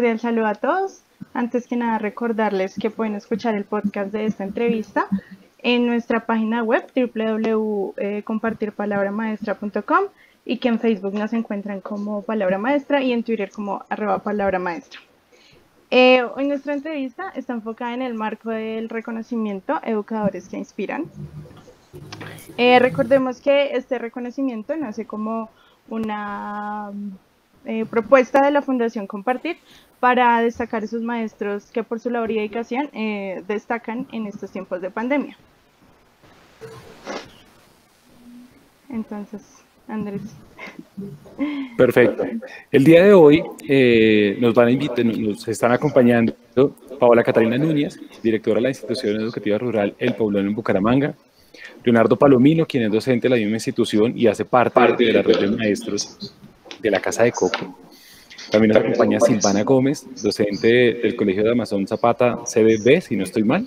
cordial saludo a todos. Antes que nada, recordarles que pueden escuchar el podcast de esta entrevista en nuestra página web www.compartirpalabramaestra.com y que en Facebook nos encuentran como Palabra Maestra y en Twitter como arroba Palabra Maestra. Eh, hoy nuestra entrevista está enfocada en el marco del reconocimiento Educadores que Inspiran. Eh, recordemos que este reconocimiento nace como una eh, propuesta de la Fundación Compartir para destacar esos maestros que por su labor y dedicación destacan en estos tiempos de pandemia. Entonces, Andrés. Perfecto. El día de hoy eh, nos van a invitar, nos están acompañando Paola Catalina Núñez, directora de la institución educativa rural El Poblón en Bucaramanga, Leonardo Palomino, quien es docente de la misma institución y hace parte, de la red de maestros de la Casa de Coco. También nos acompaña Silvana Gómez, docente del Colegio de Amazon Zapata CBB, si no estoy mal.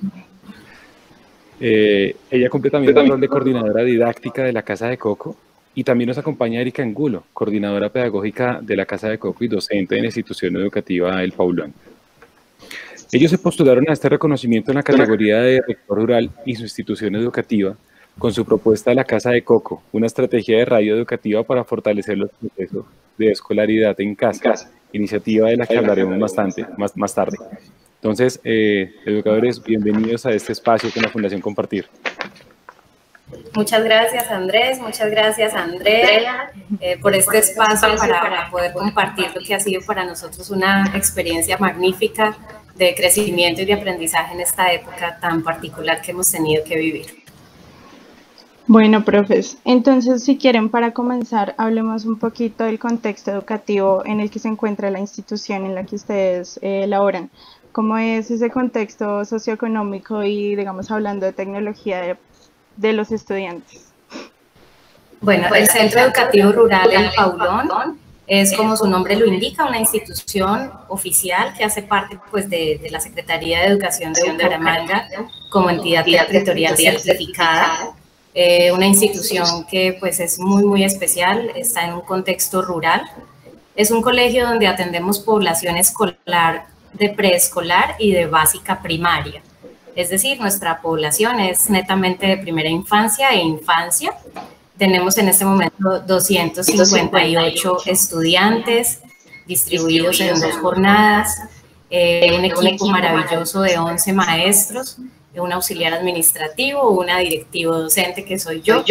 Eh, ella cumple también el rol de coordinadora didáctica de la Casa de Coco y también nos acompaña Erika Angulo, coordinadora pedagógica de la Casa de Coco y docente de la institución educativa El Paulón. Ellos se postularon a este reconocimiento en la categoría de rector rural y su institución educativa con su propuesta de la Casa de Coco, una estrategia de radio educativa para fortalecer los procesos de escolaridad en casa, iniciativa de la que hablaremos bastante más, más tarde. Entonces, eh, educadores, bienvenidos a este espacio con la Fundación Compartir. Muchas gracias Andrés, muchas gracias Andrea eh, por este espacio para, poder compartir lo que ha sido para nosotros una experiencia magnífica de crecimiento y de aprendizaje en esta época tan particular que hemos tenido que vivir. Bueno, profes, entonces si quieren para comenzar, hablemos un poquito del contexto educativo en el que se encuentra la institución en la que ustedes eh, laboran. ¿Cómo es ese contexto socioeconómico y, digamos, hablando de tecnología de los estudiantes? Bueno, el Centro Educativo Rural El Paulón es, como su nombre lo indica, una institución oficial que hace parte pues, de, la Secretaría de Educación de Bucaramanga como entidad territorial certificada. Eh, una institución que pues, es muy, muy especial, está en un contexto rural. Es un colegio donde atendemos población escolar de preescolar y de básica primaria. Es decir, nuestra población es netamente de primera infancia e infancia. Tenemos en este momento 258 estudiantes distribuidos en dos jornadas, eh, un equipo maravilloso de 11 maestros, un auxiliar administrativo, una directivo docente que soy yo.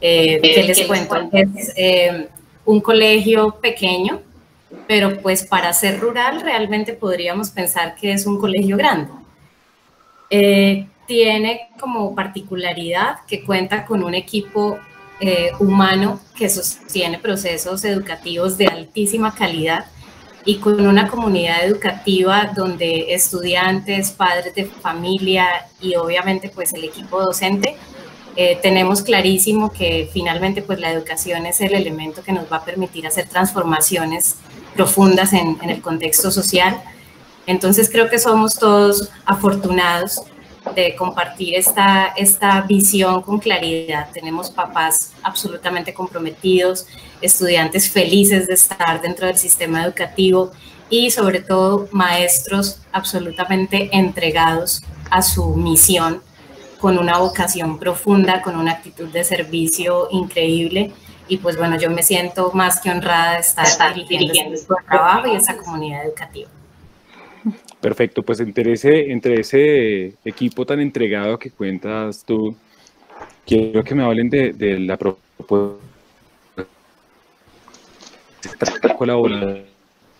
Eh, que les cuento, es eh, un colegio pequeño, pero pues para ser rural realmente podríamos pensar que es un colegio grande. Eh, tiene como particularidad que cuenta con un equipo eh, humano que sostiene procesos educativos de altísima calidad y con una comunidad educativa donde estudiantes, padres de familia y obviamente pues el equipo docente eh, tenemos clarísimo que finalmente pues la educación es el elemento que nos va a permitir hacer transformaciones profundas en, en el contexto social. Entonces creo que somos todos afortunados de compartir esta, esta visión con claridad. Tenemos papás absolutamente comprometidos, estudiantes felices de estar dentro del sistema educativo y sobre todo maestros absolutamente entregados a su misión con una vocación profunda, con una actitud de servicio increíble. Y pues bueno, yo me siento más que honrada de estar dirigiendo este trabajo y esa comunidad educativa. Perfecto, pues entre ese, entre ese equipo tan entregado que cuentas tú, quiero que me hablen de, la propuesta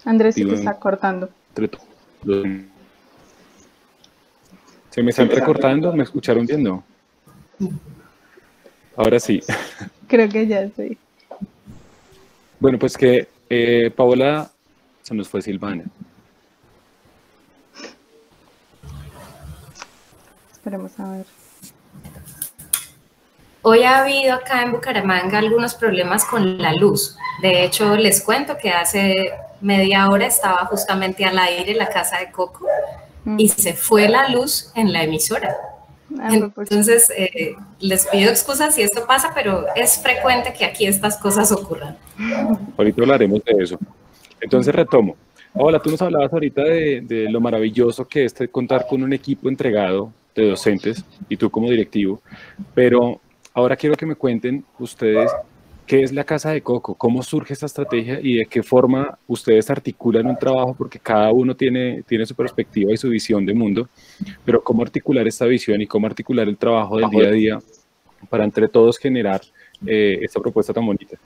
Andrés, se te está cortando. ¿Se me están recortando? ¿Me escucharon bien? No. Ahora sí. Creo que ya sí. Bueno, pues que eh, Paola se nos fue Silvana. Esperemos a ver. Hoy ha habido acá en Bucaramanga algunos problemas con la luz. De hecho, les cuento que hace media hora estaba justamente al aire la casa de Coco mm. y se fue la luz en la emisora. Ah, pues. Entonces, eh, les pido excusas si esto pasa, pero es frecuente que aquí estas cosas ocurran. Ahorita hablaremos de eso. Entonces retomo. Hola, tú nos hablabas ahorita de, de, lo maravilloso que es contar con un equipo entregado de docentes y tú como directivo, pero ahora quiero que me cuenten ustedes qué es la Casa de Coco, cómo surge esta estrategia y de qué forma ustedes articulan un trabajo, porque cada uno tiene, tiene su perspectiva y su visión de mundo, pero cómo articular esta visión y cómo articular el trabajo del día a día para entre todos generar eh, esta propuesta tan bonita.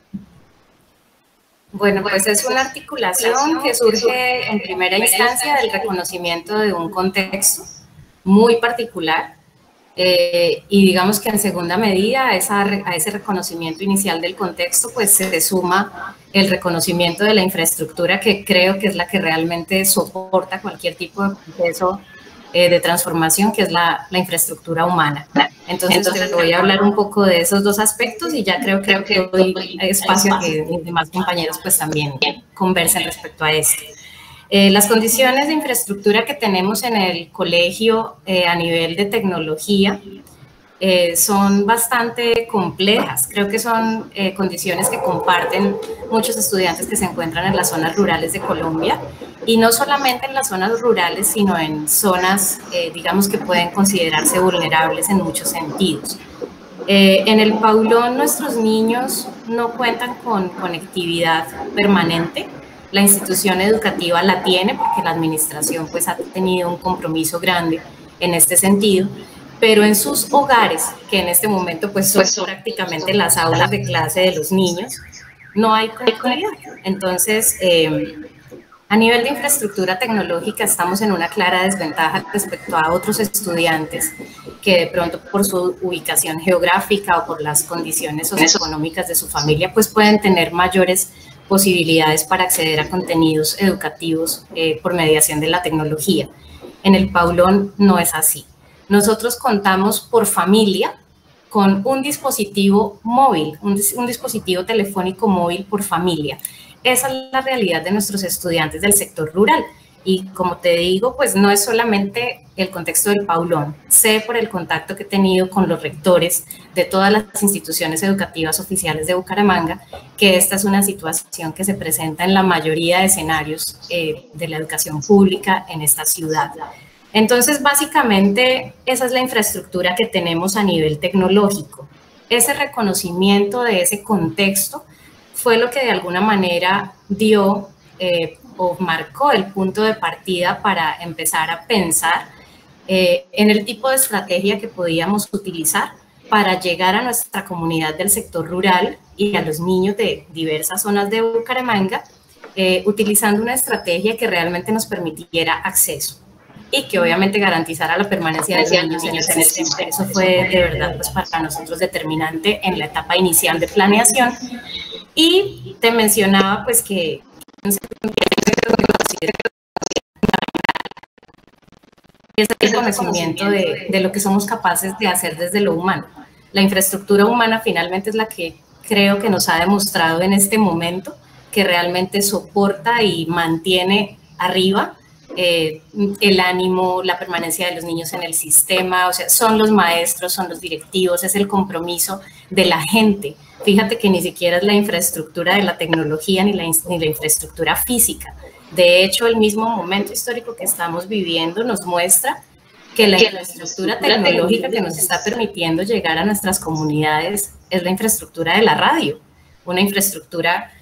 Bueno, pues es una articulación que surge en primera instancia del reconocimiento de un contexto muy particular eh, y digamos que en segunda medida a, a, ese reconocimiento inicial del contexto pues se suma el reconocimiento de la infraestructura que creo que es la que realmente soporta cualquier tipo de proceso eh, de transformación que es la, la infraestructura humana. Entonces, Entonces, voy a hablar un poco de esos dos aspectos y ya creo, creo que doy espacio a que mis demás compañeros pues también conversen respecto a esto. Eh, las condiciones de infraestructura que tenemos en el colegio eh, a nivel de tecnología eh, son bastante complejas. Creo que son condiciones que comparten muchos estudiantes que se encuentran en las zonas rurales de Colombia y no solamente en las zonas rurales, sino en zonas, digamos, que pueden considerarse vulnerables en muchos sentidos. en el Paulón nuestros niños no cuentan con conectividad permanente, la institución educativa la tiene porque la administración pues ha tenido un compromiso grande en este sentido, pero en sus hogares, que en este momento pues son, pues prácticamente las aulas de clase de los niños, no hay conectividad. Entonces, em, a nivel de infraestructura tecnológica estamos en una clara desventaja respecto a otros estudiantes que de pronto por su ubicación geográfica o por las condiciones socioeconómicas de su familia pues pueden tener mayores posibilidades para acceder a contenidos educativos eh, por mediación de la tecnología. En el Paulón no es así. Nosotros contamos por familia con un dispositivo móvil, un, un dispositivo telefónico móvil por familia. Esa es la realidad de nuestros estudiantes del sector rural. Y como te digo, pues no es solamente el contexto del Paulón. Sé por el contacto que he tenido con los rectores de todas las instituciones educativas oficiales de Bucaramanga, que esta es una situación que se presenta en la mayoría de escenarios eh, de la educación pública en esta ciudad. Entonces, básicamente, esa es la infraestructura que tenemos a nivel tecnológico. Ese reconocimiento de ese contexto fue lo que de alguna manera dio eh, o marcó el punto de partida para empezar a pensar eh, en el tipo de estrategia que podíamos utilizar para llegar a nuestra comunidad del sector rural y a los niños de diversas zonas de Bucaramanga, eh, utilizando una estrategia que realmente nos permitiera acceso y que obviamente garantizara la permanencia de los niños en el sistema. Eso fue de verdad pues, para nosotros determinante en la etapa inicial de planeación. Y te mencionaba pues que es el conocimiento de, de, lo que somos capaces de hacer desde lo humano. La infraestructura humana finalmente es la que creo que nos ha demostrado en este momento que realmente soporta y mantiene arriba eh, el ánimo, la permanencia de los niños en el sistema, o sea, son los maestros, son los directivos, es el compromiso de la gente. Fíjate que ni siquiera es la infraestructura de la tecnología ni la, ni la infraestructura física, de hecho, el mismo momento histórico que estamos viviendo nos muestra que la infraestructura tecnológica que nos está permitiendo llegar a nuestras comunidades es la infraestructura de la radio, una infraestructura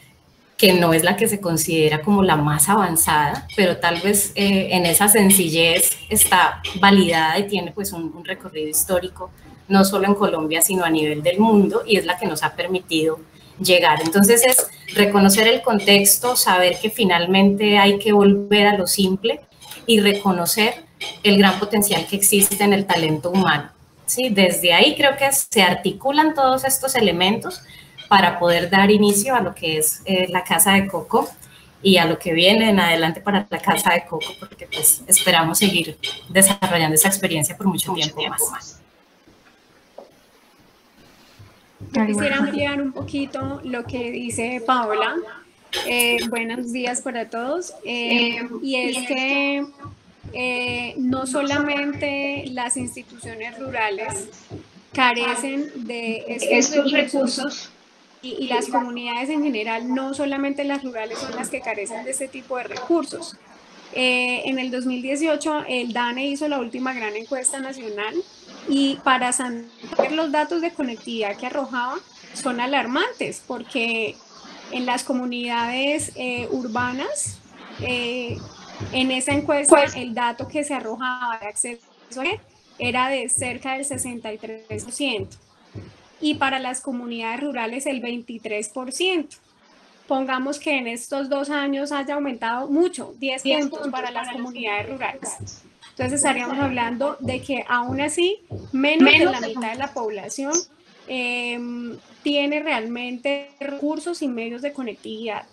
que no es la que se considera como la más avanzada, pero tal vez eh, en esa sencillez está validada y tiene pues un, un recorrido histórico, no solo en Colombia, sino a nivel del mundo, y es la que nos ha permitido llegar. Entonces es reconocer el contexto, saber que finalmente hay que volver a lo simple y reconocer el gran potencial que existe en el talento humano. ¿sí? Desde ahí creo que se articulan todos estos elementos para poder dar inicio a lo que es eh, la Casa de Coco y a lo que viene en adelante para la Casa de Coco, porque pues esperamos seguir desarrollando esa experiencia por mucho, tiempo, más. Quisiera ampliar un poquito lo que dice Paola. Eh, buenos días para todos. Eh, y es que eh, no solamente las instituciones rurales carecen de estos recursos y, las comunidades en general, no solamente las rurales, son las que carecen de este tipo de recursos. Eh, en el 2018, el DANE hizo la última gran encuesta nacional y para saber los datos de conectividad que arrojaba son alarmantes porque en las comunidades eh, urbanas, eh, en esa encuesta, el dato que se arrojaba de acceso era de cerca del 63% y para las comunidades rurales el 23%. Pongamos que en estos dos años haya aumentado mucho, 10 puntos para las comunidades rurales. Entonces estaríamos hablando de que aún así menos, de la mitad de la población em, tiene realmente recursos y medios de conectividad.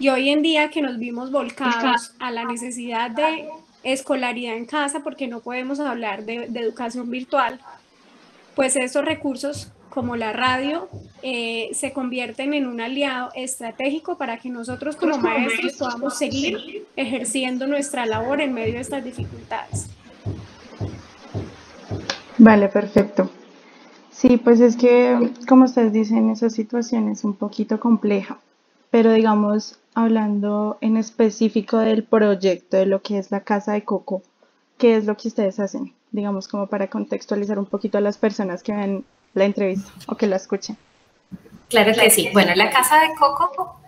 Y hoy en día que nos vimos volcados a la necesidad de escolaridad en casa, porque no podemos hablar de, de educación virtual, pues estos recursos como la radio eh, se convierten en un aliado estratégico para que nosotros como maestros podamos seguir ejerciendo nuestra labor en medio de estas dificultades. Vale, perfecto. Sí, pues es que, como ustedes dicen, esa situación es un poquito compleja, pero digamos, hablando en específico del proyecto, de lo que es la Casa de Coco, ¿qué es lo que ustedes hacen? Digamos, como para contextualizar un poquito a las personas que ven la entrevista o que la escuchen. Claro que sí. Bueno, la Casa de Coco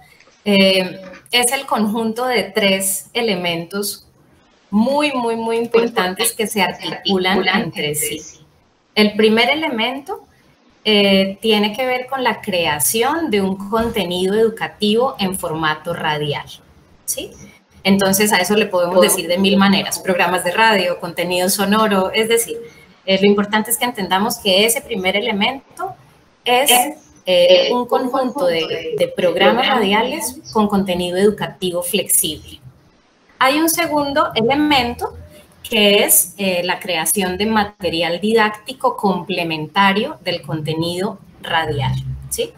eh, es el conjunto de tres elementos muy, muy, muy importantes que se articulan entre sí. El primer elemento eh, tiene que ver con la creación de un contenido educativo en formato radial. ¿sí? Entonces a eso le podemos decir de mil maneras, programas de radio, contenido sonoro, es decir, eh, lo importante es que entendamos que ese primer elemento es eh, eh, un conjunto de, programas radiales con contenido educativo flexible. Hay un segundo elemento que es la creación de material didáctico complementario del contenido radial. ¿sí?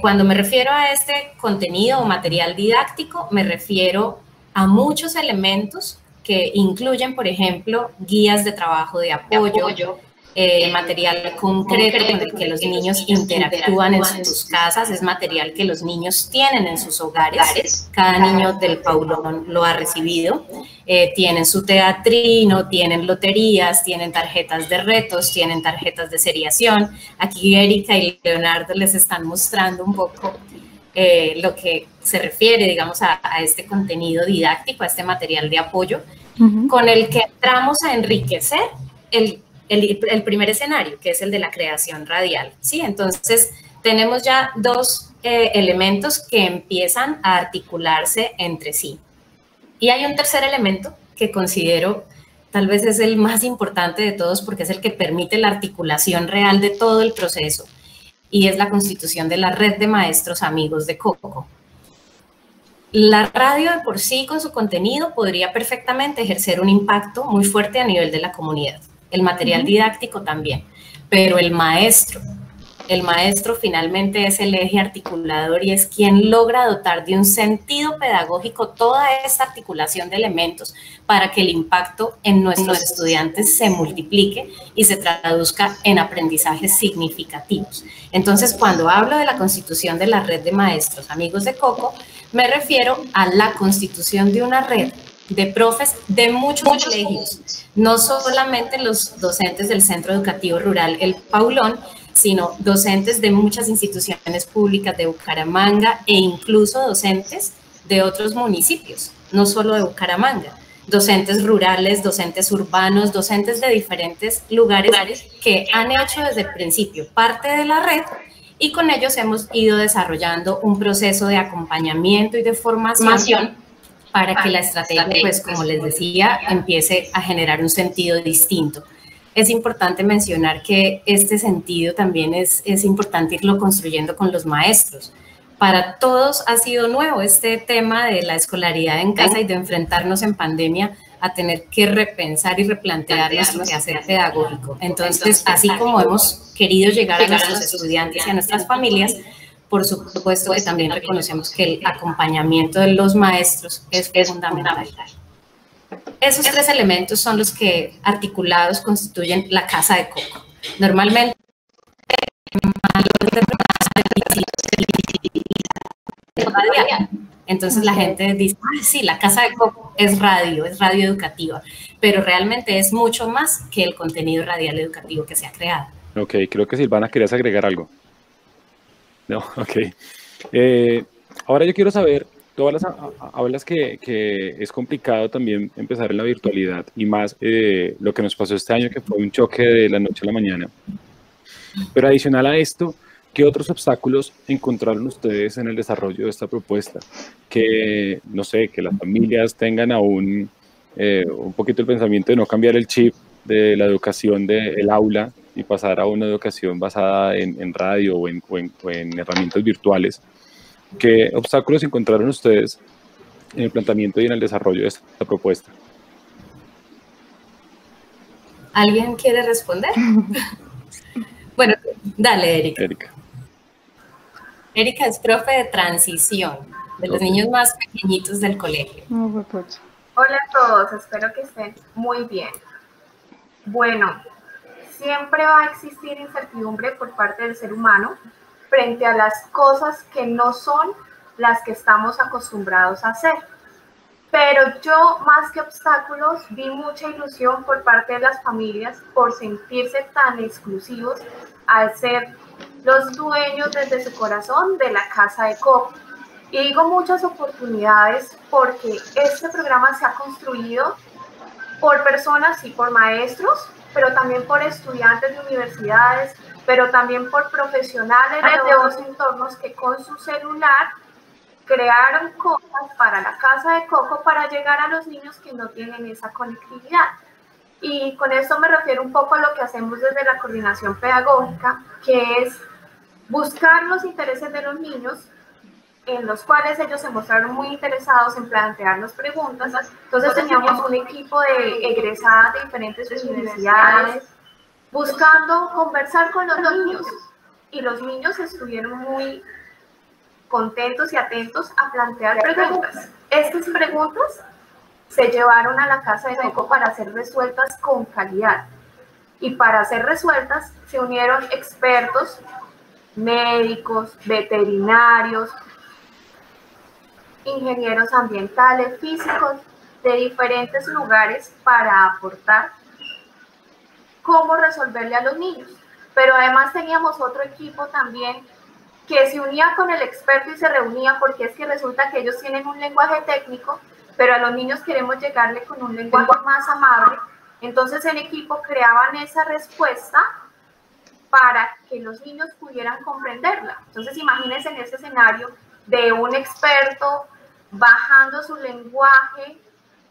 cuando me refiero a este contenido o material didáctico, me refiero a muchos elementos que incluyen, por ejemplo, guías de trabajo de apoyo, eh, material concreto con el que los niños interactúan en sus casas, es material que los niños tienen en sus hogares. Cada niño del Paulón lo ha recibido. Eh, tienen su teatrino, tienen loterías, tienen tarjetas de retos, tienen tarjetas de seriación. Aquí Erika y Leonardo les están mostrando un poco eh, lo que se refiere, digamos, a, este contenido didáctico, a este material de apoyo, con el que entramos a enriquecer el, el, primer escenario, que es el de la creación radial. ¿sí? Entonces, tenemos ya dos eh, elementos que empiezan a articularse entre sí. Y hay un tercer elemento que considero tal vez es el más importante de todos porque es el que permite la articulación real de todo el proceso y es la constitución de la red de maestros amigos de Coco. La radio de por sí con su contenido podría perfectamente ejercer un impacto muy fuerte a nivel de la comunidad, el material didáctico también, pero el maestro el maestro finalmente es el eje articulador y es quien logra dotar de un sentido pedagógico toda esta articulación de elementos para que el impacto en nuestros estudiantes se multiplique y se traduzca en aprendizajes significativos. Entonces, cuando hablo de la constitución de la red de maestros amigos de Coco, me refiero a la constitución de una red de profes de muchos, muchos colegios, no solamente los docentes del Centro Educativo Rural El Paulón, sino docentes de muchas instituciones públicas de Bucaramanga e incluso docentes de otros municipios, no solo de Bucaramanga, docentes rurales, docentes urbanos, docentes de diferentes lugares que han hecho desde el principio parte de la red y con ellos hemos ido desarrollando un proceso de acompañamiento y de formación para que la estrategia, pues como les decía, empiece a generar un sentido distinto es importante mencionar que este sentido también es, es importante irlo construyendo con los maestros. Para todos ha sido nuevo este tema de la escolaridad en casa y de enfrentarnos en pandemia a tener que repensar y replantear nuestro quehacer pedagógico. Entonces, así como hemos querido llegar a nuestros estudiantes y a nuestras familias, por supuesto que también reconocemos que el acompañamiento de los maestros es fundamental. Esos tres elementos son los que articulados constituyen la casa de coco. Normalmente, Entonces la gente dice, sí, la casa de Coco es radio, es radio educativa, pero realmente es mucho más que el contenido radial educativo que se ha creado. Ok, creo que Silvana querías agregar algo. No, ok. Eh, ahora yo quiero saber, todas las hablas que, que, es complicado también empezar en la virtualidad y más eh, lo que nos pasó este año que fue un choque de la noche a la mañana. Pero adicional a esto, ¿qué otros obstáculos encontraron ustedes en el desarrollo de esta propuesta? Que, no sé, que las familias tengan aún eh, un poquito el pensamiento de no cambiar el chip de la educación del aula y pasar a una educación basada en, radio o en, en, herramientas virtuales. ¿Qué obstáculos encontraron ustedes en el planteamiento y en el desarrollo de esta propuesta? ¿Alguien quiere responder? bueno, dale, Erika. Erika. Erika es profe de transición, de los niños más pequeñitos del colegio. Hola a todos, espero que estén muy bien. Bueno, siempre va a existir incertidumbre por parte del ser humano frente a las cosas que no son las que estamos acostumbrados a hacer. Pero yo, más que obstáculos, vi mucha ilusión por parte de las familias por sentirse tan exclusivos al ser los dueños desde su corazón de la casa de Coco. Y digo muchas oportunidades porque este programa se ha construido por personas y por maestros pero también por estudiantes de universidades, pero también por profesionales de otros entornos que con su celular crearon cosas para la casa de Coco para llegar a los niños que no tienen esa conectividad. Y con esto me refiero un poco a lo que hacemos desde la coordinación pedagógica, que es buscar los intereses de los niños en los cuales ellos se mostraron muy interesados en plantearnos preguntas. Entonces teníamos un equipo de egresadas de diferentes universidades buscando conversar con los niños y los niños estuvieron muy contentos y atentos a plantear preguntas. Estas preguntas se llevaron a la casa de Coco para ser resueltas con calidad. Y para ser resueltas se unieron expertos, médicos, veterinarios, ingenieros ambientales, físicos de diferentes lugares para aportar cómo resolverle a los niños. Pero además teníamos otro equipo también que se unía con el experto y se reunía porque es que resulta que ellos tienen un lenguaje técnico, pero a los niños queremos llegarle con un lenguaje más amable. Entonces el equipo creaban esa respuesta para que los niños pudieran comprenderla. Entonces imagínense en ese escenario de un experto bajando su lenguaje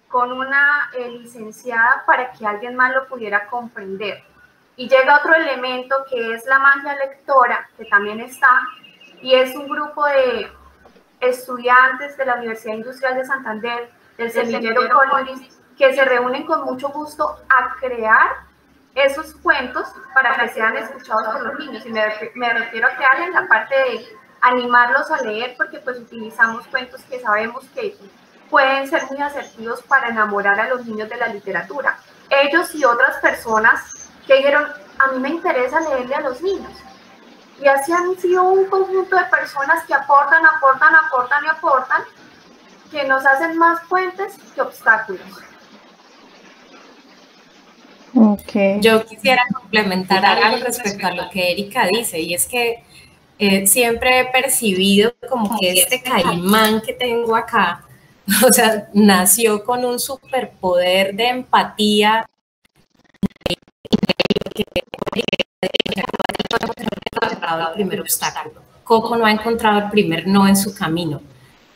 con una eh, licenciada para que alguien más lo pudiera comprender. Y llega otro elemento que es la magia lectora, que también está, y es un grupo de estudiantes de la Universidad Industrial de Santander, del Semillero College, que se reúnen con mucho gusto a crear esos cuentos para que sean escuchados por los niños. Y me, refiero a crear en la parte de animarlos a leer porque pues utilizamos cuentos que sabemos que pueden ser muy asertivos para enamorar a los niños de la literatura. Ellos y otras personas que dijeron, a mí me interesa leerle a los niños. Y así han sido un conjunto de personas que aportan, aportan, aportan y aportan, que nos hacen más puentes que obstáculos. Okay. Yo quisiera complementar algo respecto a lo que Erika dice, y es que eh, siempre he percibido como que este caimán que tengo acá, o sea, nació con un superpoder de empatía. el primer obstáculo. Coco no ha encontrado el primer no en su camino.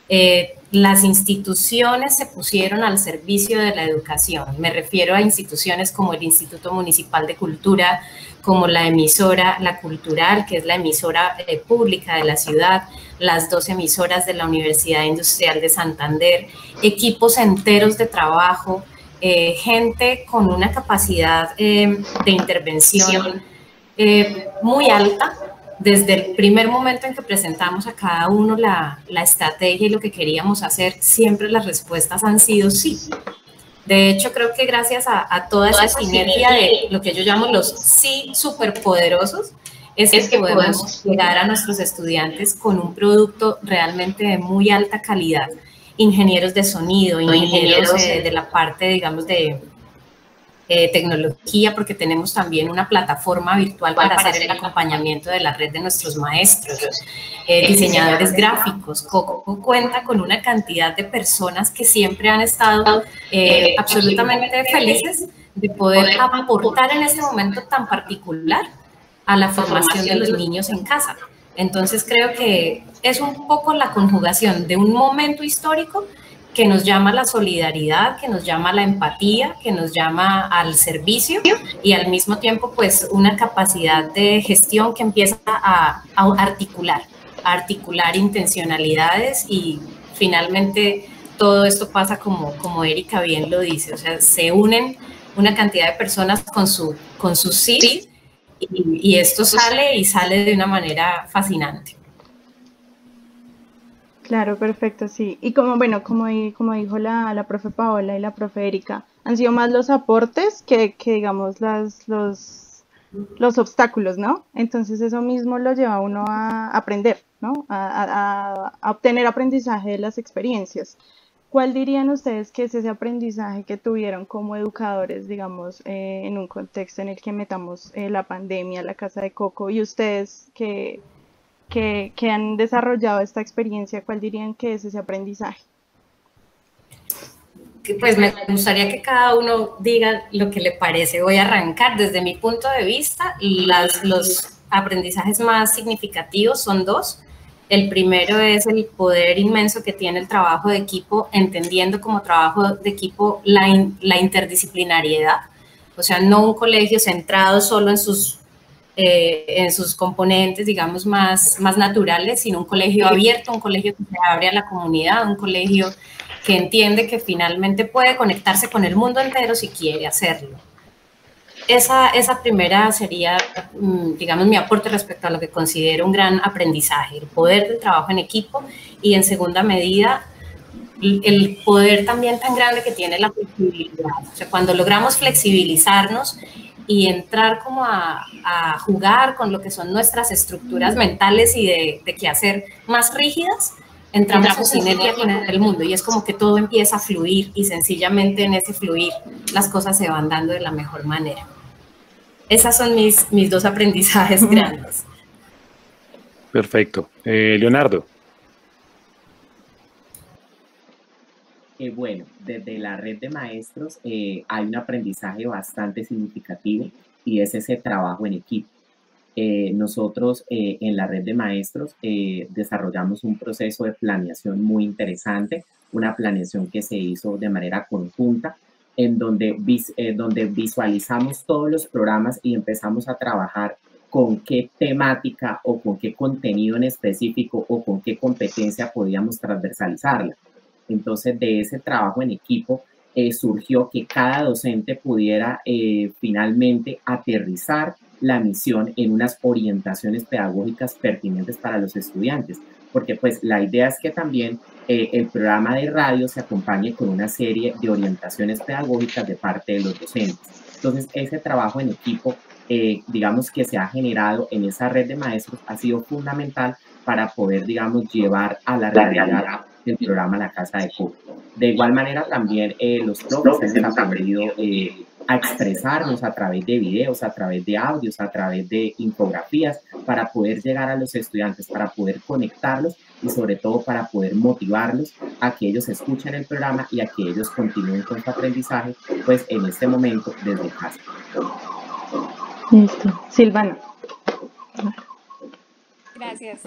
Eh, las instituciones se pusieron al servicio de la educación. Me refiero a instituciones como el Instituto Municipal de Cultura, como la emisora La Cultural, que es la emisora eh, pública de la ciudad, las dos emisoras de la Universidad Industrial de Santander, equipos enteros de trabajo, eh, gente con una capacidad eh, de intervención muy alta. Desde el primer momento en que presentamos a cada uno la, la estrategia y lo que queríamos hacer, siempre las respuestas han sido sí. De hecho, creo que gracias a, toda esa sinergia de lo que yo llamo los sí superpoderosos, es que podemos llegar a nuestros estudiantes con un producto realmente de muy alta calidad. Ingenieros de sonido, ingenieros de la parte, digamos, de, eh, tecnología, porque tenemos también una plataforma virtual para, hacer el acompañamiento de la red de nuestros maestros, eh, diseñadores gráficos. Coco cuenta con una cantidad de personas que siempre han estado eh, absolutamente felices de poder aportar en este momento tan particular a la formación de los niños en casa. Entonces creo que es un poco la conjugación de un momento histórico que nos llama a la solidaridad, que nos llama a la empatía, que nos llama al servicio y al mismo tiempo pues una capacidad de gestión que empieza a, articular, a articular intencionalidades y finalmente todo esto pasa como, como Erika bien lo dice, o sea, se unen una cantidad de personas con su, con su sí y esto sale y sale de una manera fascinante. Claro, perfecto, sí. Y como, bueno, como, dijo la, la profe Paola y la profe Erika, han sido más los aportes que, que digamos, las, los, los obstáculos, ¿no? Entonces eso mismo lo lleva a uno a aprender, ¿no? A, a, obtener aprendizaje de las experiencias. ¿Cuál dirían ustedes que es ese aprendizaje que tuvieron como educadores, digamos, eh, en un contexto en el que metamos eh, la pandemia, la casa de coco, y ustedes que que, han desarrollado esta experiencia, ¿cuál dirían que es ese aprendizaje? Pues me gustaría que cada uno diga lo que le parece. Voy a arrancar desde mi punto de vista. Las, los aprendizajes más significativos son dos. El primero es el poder inmenso que tiene el trabajo de equipo, entendiendo como trabajo de equipo la, la interdisciplinariedad. O sea, no un colegio centrado solo en sus eh, en sus componentes, digamos, más, más naturales, sino un colegio abierto, un colegio que se abre a la comunidad, un colegio que entiende que finalmente puede conectarse con el mundo entero si quiere hacerlo. Esa, esa primera sería, mm, digamos, mi aporte respecto a lo que considero un gran aprendizaje, el poder del trabajo en equipo y en segunda medida el poder también tan grande que tiene la flexibilidad. O sea, cuando logramos flexibilizarnos y entrar como a, jugar con lo que son nuestras estructuras mentales y de, de qué hacer más rígidas, entramos en sinergia con el mundo y es como que todo empieza a fluir y sencillamente en ese fluir las cosas se van dando de la mejor manera. Esas son mis, mis dos aprendizajes grandes. Perfecto. Eh, Leonardo. Bueno, desde la red de maestros eh, hay un aprendizaje bastante significativo y es ese trabajo en equipo. Eh, nosotros eh, en la red de maestros desarrollamos un proceso de planeación muy interesante, una planeación que se hizo de manera conjunta, en donde, donde visualizamos todos los programas y empezamos a trabajar con qué temática o con qué contenido en específico o con qué competencia podíamos transversalizarla. Entonces, de ese trabajo en equipo eh, surgió que cada docente pudiera eh, finalmente aterrizar la misión en unas orientaciones pedagógicas pertinentes para los estudiantes, porque pues la idea es que también eh, el programa de radio se acompañe con una serie de orientaciones pedagógicas de parte de los docentes. Entonces, ese trabajo en equipo, digamos que se ha generado en esa red de maestros, ha sido fundamental para poder, digamos, llevar a la realidad del programa La Casa de Coco. De igual manera, también eh, los profes han aprendido eh, a expresarnos a través de videos, a través de audios, a través de infografías, para poder llegar a los estudiantes, para poder conectarlos y sobre todo para poder motivarlos a que ellos escuchen el programa y a que ellos continúen con su aprendizaje, pues en este momento desde casa. Listo. Silvana. Gracias.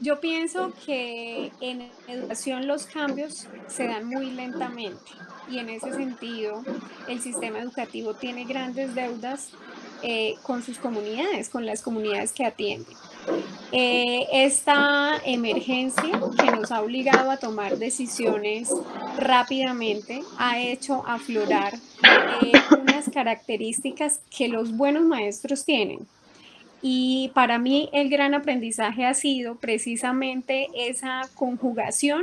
Yo pienso que en educación los cambios se dan muy lentamente y en ese sentido el sistema educativo tiene grandes deudas eh, con sus comunidades, con las comunidades que atienden. Eh, esta emergencia que nos ha obligado a tomar decisiones rápidamente ha hecho aflorar eh, unas características que los buenos maestros tienen y para mí el gran aprendizaje ha sido precisamente esa conjugación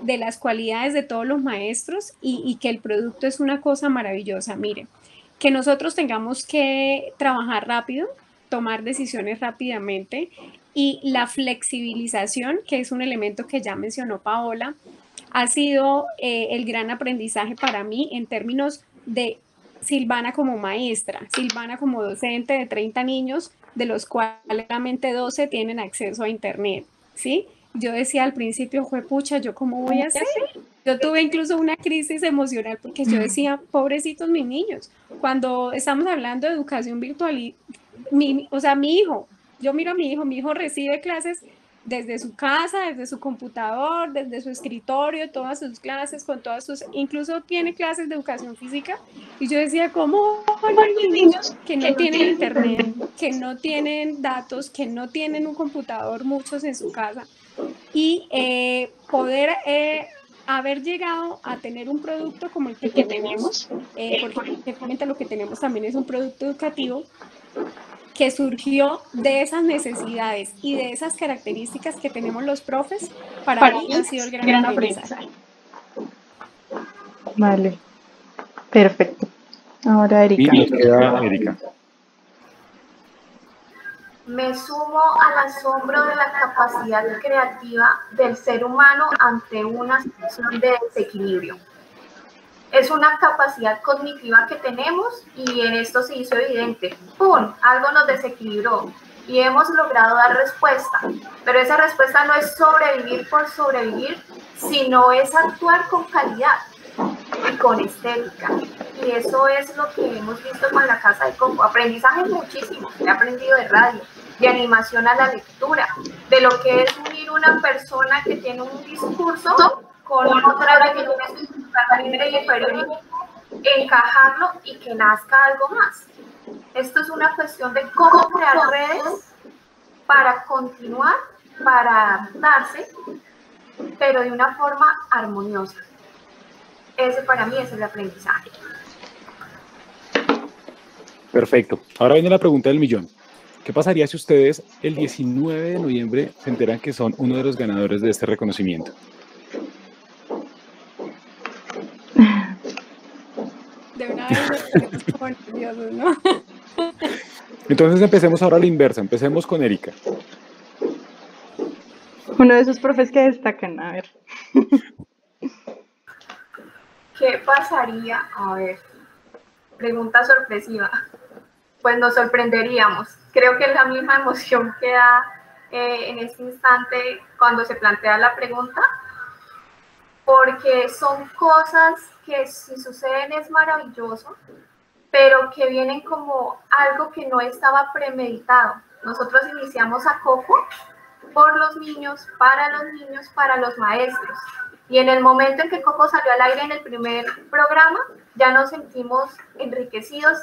de las cualidades de todos los maestros y, que el producto es una cosa maravillosa. Mire, que nosotros tengamos que trabajar rápido, tomar decisiones rápidamente y la flexibilización, que es un elemento que ya mencionó Paola, ha sido eh, el gran aprendizaje para mí en términos de Silvana como maestra, Silvana como docente de 30 niños, de los cuales solamente 12 tienen acceso a Internet, ¿sí? Yo decía al principio, fue pucha, ¿yo cómo voy a hacer? Yo tuve incluso una crisis emocional porque yo decía, pobrecitos mis niños, cuando estamos hablando de educación virtual, mi, o sea, mi hijo, yo miro a mi hijo, mi hijo recibe clases desde su casa, desde su computador, desde su escritorio, todas sus clases, con todas sus, incluso tiene clases de educación física. Y yo decía, ¿cómo hay niños que no tienen internet, que no tienen datos, que no tienen un computador, muchos en su casa? Y eh, poder eh, haber llegado a tener un producto como el que tenemos, eh, porque lo que tenemos también es un producto educativo, que surgió de esas necesidades y de esas características que tenemos los profes, para, mí ha sido el gran, aprendizaje. Vale, perfecto. Ahora Erika. Erika. Me sumo al asombro de la capacidad creativa del ser humano ante una situación de desequilibrio es una capacidad cognitiva que tenemos y en esto se hizo evidente. ¡Pum! Algo nos desequilibró y hemos logrado dar respuesta. Pero esa respuesta no es sobrevivir por sobrevivir, sino es actuar con calidad y con estética. Y eso es lo que hemos visto con la Casa de Coco. Aprendizaje muchísimo. He aprendido de radio, de animación a la lectura, de lo que es unir una persona que tiene un discurso con otra que y encajarlo y que nazca algo más. Esto es una cuestión de cómo crear redes para continuar, para adaptarse, pero de una forma armoniosa. Ese para mí es el aprendizaje. Perfecto. Ahora viene la pregunta del millón. ¿Qué pasaría si ustedes el 19 de noviembre se enteran que son uno de los ganadores de este reconocimiento? Entonces empecemos ahora a la inversa, empecemos con Erika. Uno de esos profes que destacan, a ver. ¿Qué pasaría? A ver, pregunta sorpresiva. Pues nos sorprenderíamos. Creo que es la misma emoción que da eh, en este instante cuando se plantea la pregunta, porque son cosas que si suceden es maravilloso, pero que vienen como algo que no estaba premeditado. Nosotros iniciamos a Coco por los niños, para los niños, para los maestros. Y en el momento en que Coco salió al aire en el primer programa, ya nos sentimos enriquecidos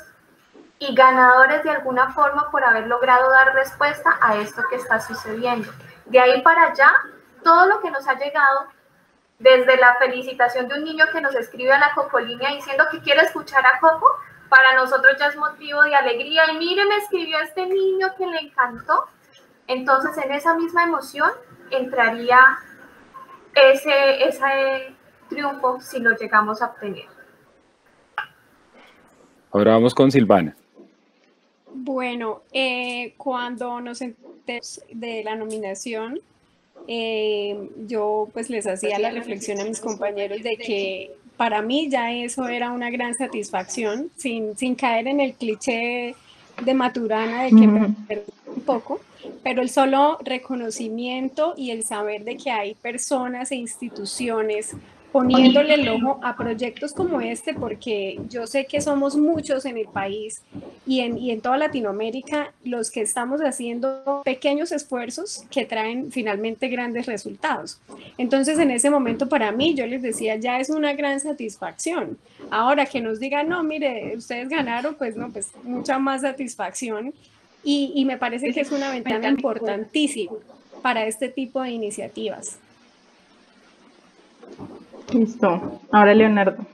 y ganadores de alguna forma por haber logrado dar respuesta a esto que está sucediendo. De ahí para allá, todo lo que nos ha llegado desde la felicitación de un niño que nos escribe a la Cocolínea diciendo que quiere escuchar a Coco, para nosotros ya es motivo de alegría. Y mire, me escribió este niño que le encantó. Entonces, en esa misma emoción entraría ese, ese triunfo si lo llegamos a obtener. Ahora vamos con Silvana. Bueno, eh, cuando nos enteramos de la nominación, eh, yo pues les hacía la reflexión a mis compañeros de que para mí ya eso era una gran satisfacción, sin, sin caer en el cliché de Maturana de que me perdí un poco, pero el solo reconocimiento y el saber de que hay personas e instituciones poniéndole el ojo a proyectos como este, porque yo sé que somos muchos en el país y en, y en toda Latinoamérica los que estamos haciendo pequeños esfuerzos que traen finalmente grandes resultados. Entonces, en ese momento para mí, yo les decía, ya es una gran satisfacción. Ahora que nos digan, no, mire, ustedes ganaron, pues no, pues mucha más satisfacción. Y, y me parece que es una ventana importantísima para este tipo de iniciativas. Listo. Ahora Leonardo.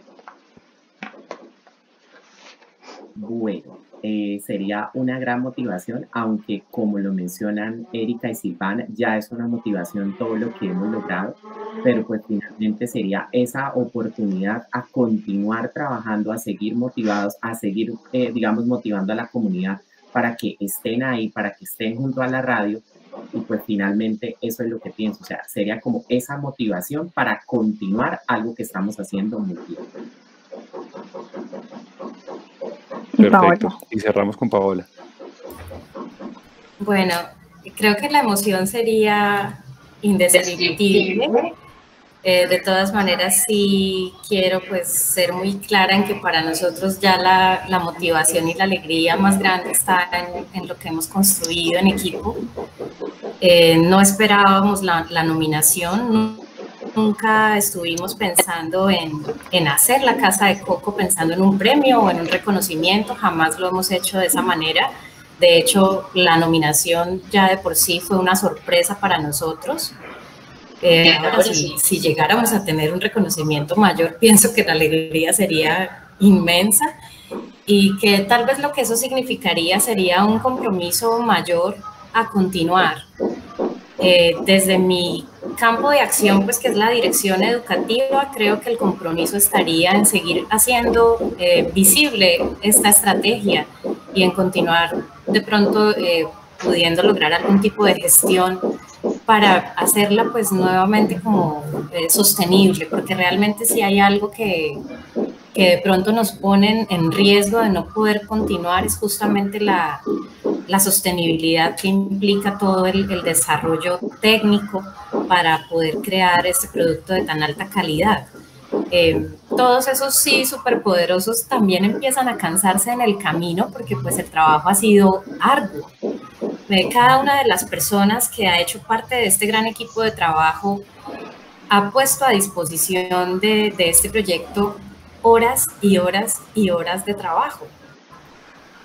Bueno, eh, sería una gran motivación, aunque como lo mencionan Erika y Silvana, ya es una motivación todo lo que hemos logrado, pero pues finalmente sería esa oportunidad a continuar trabajando, a seguir motivados, a seguir, eh, digamos, motivando a la comunidad para que estén ahí, para que estén junto a la radio. Y pues finalmente eso es lo que pienso, o sea, sería como esa motivación para continuar algo que estamos haciendo muy bien. Perfecto. Y cerramos con Paola. Bueno, creo que la emoción sería indescriptible. Eh, de todas maneras, sí quiero pues ser muy clara en que para nosotros ya la, la motivación y la alegría más grande está en, en lo que hemos construido en equipo. Eh, no esperábamos la, la, nominación, nunca estuvimos pensando en, en hacer la Casa de Coco pensando en un premio o en un reconocimiento, jamás lo hemos hecho de esa manera. De hecho, la nominación ya de por sí fue una sorpresa para nosotros. Eh, ahora, si, si, llegáramos a tener un reconocimiento mayor, pienso que la alegría sería inmensa y que tal vez lo que eso significaría sería un compromiso mayor a continuar. Eh, desde mi campo de acción, pues que es la dirección educativa, creo que el compromiso estaría en seguir haciendo eh, visible esta estrategia y en continuar de pronto eh, pudiendo lograr algún tipo de gestión para hacerla pues nuevamente como sostenible, porque realmente si hay algo que, que de pronto nos ponen en riesgo de no poder continuar es justamente la, la sostenibilidad que implica todo el, desarrollo técnico para poder crear este producto de tan alta calidad. Eh, todos esos sí superpoderosos también empiezan a cansarse en el camino porque pues el trabajo ha sido arduo. Eh, cada una de las personas que ha hecho parte de este gran equipo de trabajo ha puesto a disposición de este proyecto horas y horas y horas de trabajo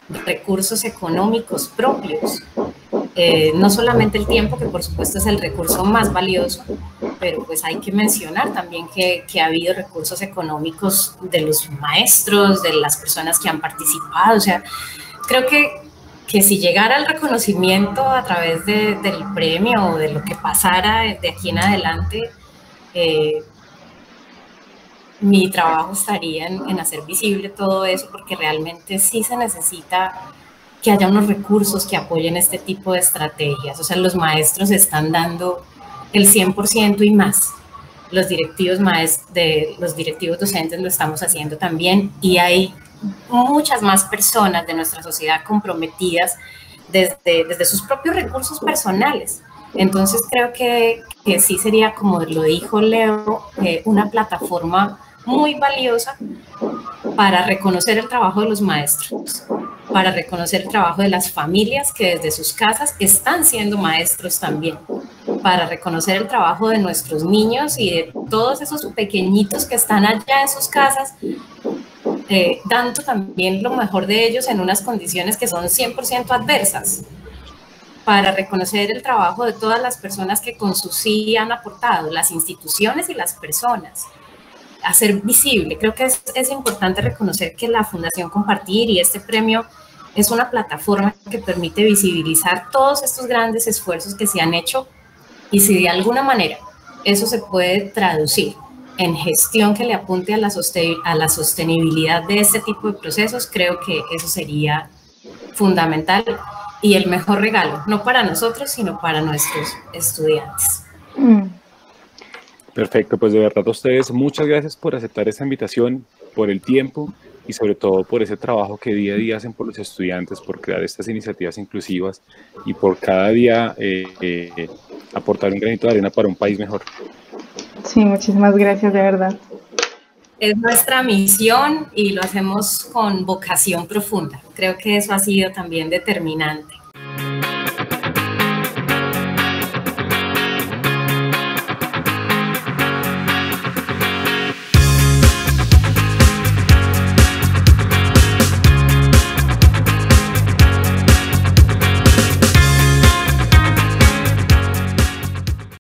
recursos económicos propios. Eh, no solamente el tiempo, que por supuesto es el recurso más valioso, pero pues hay que mencionar también que, que, ha habido recursos económicos de los maestros, de las personas que han participado. O sea, creo que, que si llegara el reconocimiento a través de, del premio o de lo que pasara de aquí en adelante, eh, mi trabajo estaría en, en, hacer visible todo eso, porque realmente sí se necesita que haya unos recursos que apoyen este tipo de estrategias. O sea, los maestros están dando el 100% y más. Los directivos, de, los directivos docentes lo estamos haciendo también y hay muchas más personas de nuestra sociedad comprometidas desde, desde sus propios recursos personales. Entonces creo que, que sí sería, como lo dijo Leo, eh, una plataforma muy valiosa para reconocer el trabajo de los maestros, para reconocer el trabajo de las familias que desde sus casas están siendo maestros también, para reconocer el trabajo de nuestros niños y de todos esos pequeñitos que están allá en sus casas, eh, dando también lo mejor de ellos en unas condiciones que son 100% adversas para reconocer el trabajo de todas las personas que con su sí han aportado, las instituciones y las personas, hacer visible. Creo que es, es, importante reconocer que la Fundación Compartir y este premio es una plataforma que permite visibilizar todos estos grandes esfuerzos que se han hecho y si de alguna manera eso se puede traducir en gestión que le apunte a la, a la sostenibilidad de este tipo de procesos, creo que eso sería fundamental y el mejor regalo, no para nosotros, sino para nuestros estudiantes. Mm. Perfecto, pues de verdad a ustedes muchas gracias por aceptar esta invitación, por el tiempo y sobre todo por ese trabajo que día a día hacen por los estudiantes, por crear estas iniciativas inclusivas y por cada día eh, eh, aportar un granito de arena para un país mejor. Sí, muchísimas gracias, de verdad. Es nuestra misión y lo hacemos con vocación profunda. Creo que eso ha sido también determinante.